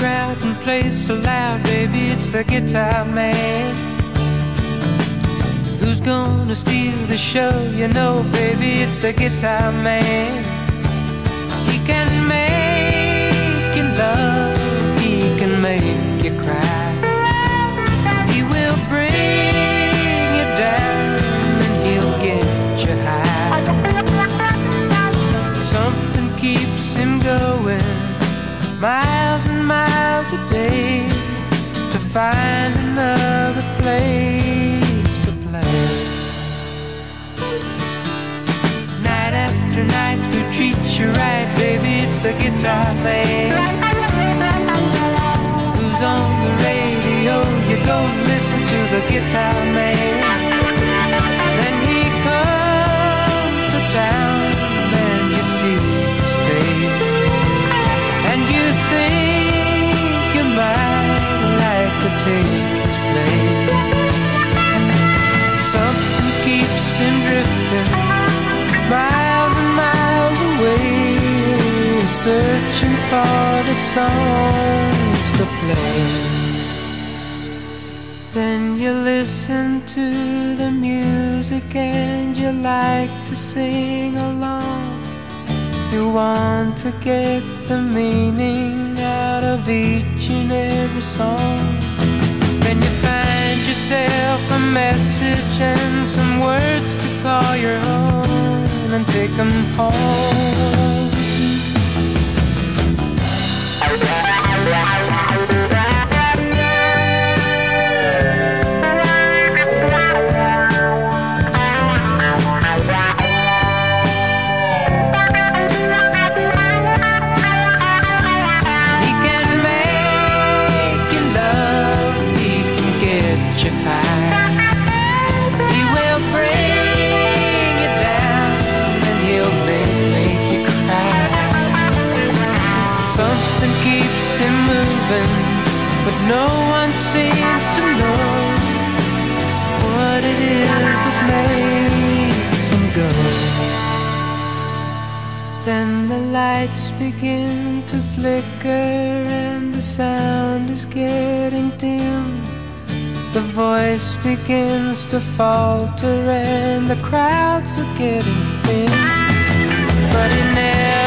crowd and plays so loud, baby, it's the guitar man. Who's gonna steal the show? You know, baby, it's the guitar man. He can make you love, he can make you cry. He will bring you down and he'll get you high. Something keeps him going miles find another place to play. Night after night, who treats you right, baby? It's the guitar man. Searching for the songs to play. Then you listen to the music and you like to sing along. You want to get the meaning out of each and every song. Then you find yourself a message and some words to call your own and take them home. He will bring you down and he'll make, make you cry. Something keeps him moving, but no one seems to know what it is that makes him go. Then the lights begin to flicker and the sound is getting dim. The voice begins to falter and the crowds are getting thin. But he never